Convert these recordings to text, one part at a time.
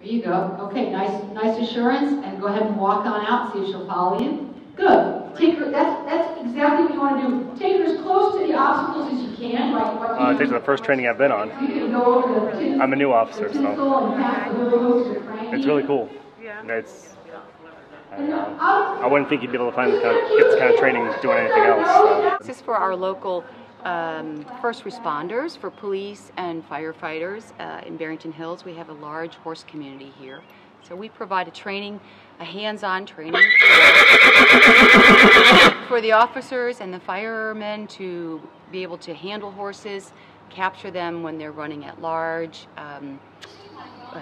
There you go. Okay, nice, nice assurance, and go ahead and walk on out, see if she'll follow you. Good. Take her, that's, that's exactly what you want to do. Take her as close to the obstacles as you can, like what Uh, you this is the first training I've been on. You can go over the tin- I'm a new officer, so tinsel and pass the hose to Frankie. it's really cool. Yeah. It's I, don't And know. out- I wouldn't think you'd be able to find this kind of, get this kind of training doing anything else. So. This is for our local um, first responders, for police and firefighters uh, in Barrington Hills. We have a large horse community here. So we provide a training, a hands-on training for, the officers and the firemen to be able to handle horses, capture them when they're running at large, um, uh,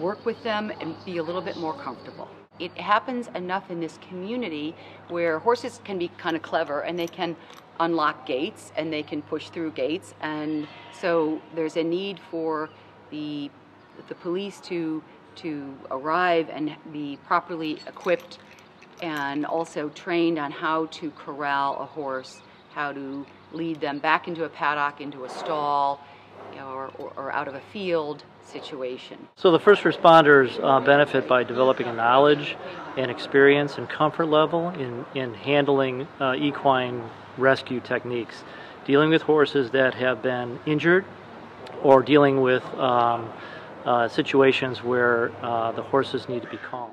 work with them and be a little bit more comfortable. It happens enough in this community where horses can be kind of clever and they can unlock gates and they can push through gates and so there's a need for the the police to to arrive and be properly equipped and also trained on how to corral a horse, how to lead them back into a paddock, into a stall, or, or, or out of a field situation. So the first responders uh, benefit by developing a knowledge and experience and comfort level in, in handling uh, equine rescue techniques, dealing with horses that have been injured or dealing with um, uh, situations where uh, the horses need to be calm.